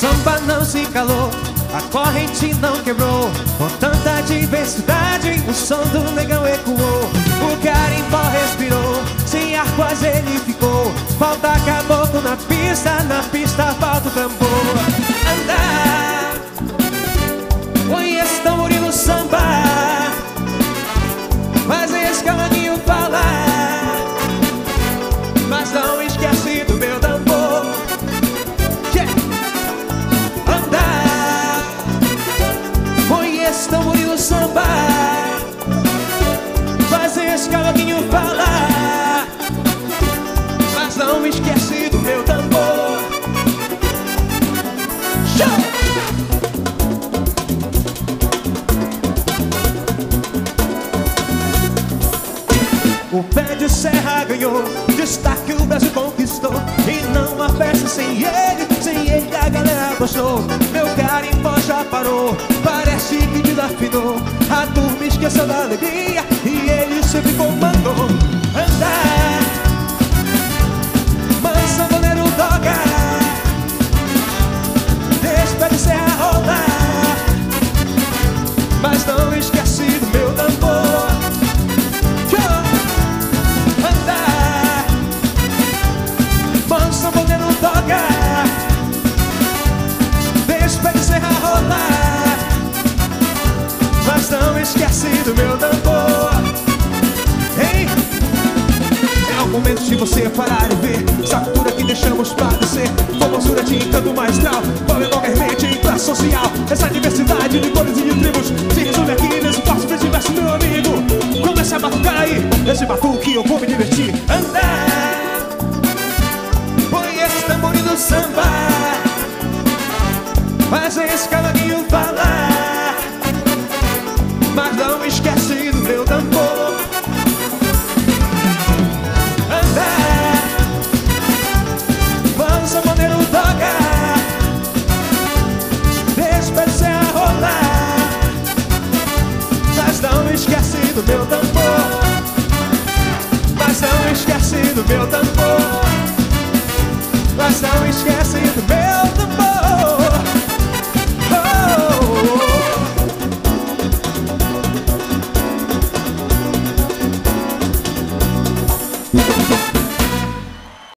Samba não se calou, a corrente não quebrou. Com tanta diversidade, o som do negão ecoou. Falta caboclo na pista, na pista falta o tambor. Andar, conheço tamborim no samba. Faz esse cavalinho falar, mas não esquece do meu tambor. Yeah andar Conheço tamborim no samba O pé de serra ganhou Destaque o Brasil conquistou. E não há festa sem ele Sem ele a galera gostou. Meu carimbó já parou Parece que desafinou. A turma esqueceu da alegria não esquece do meu tambor. Andar Mas sanfoneiro toca. Deixa de serra rolar Mas não esquece do meu tambor. Ei, é o momento de você parar e ver. Essa cultura que deixamos padecer Formosura de encanto maestral Valendo qualquer em classe social. Essa diversidade de cores e samba. Faz esse cavaquinho falar. Mas não esquece do meu tambor. Andar Vamos a maneiro toca. Deixa de ser a rolar Mas não esquece do meu tambor. Mas não esquece do meu tambor Mas não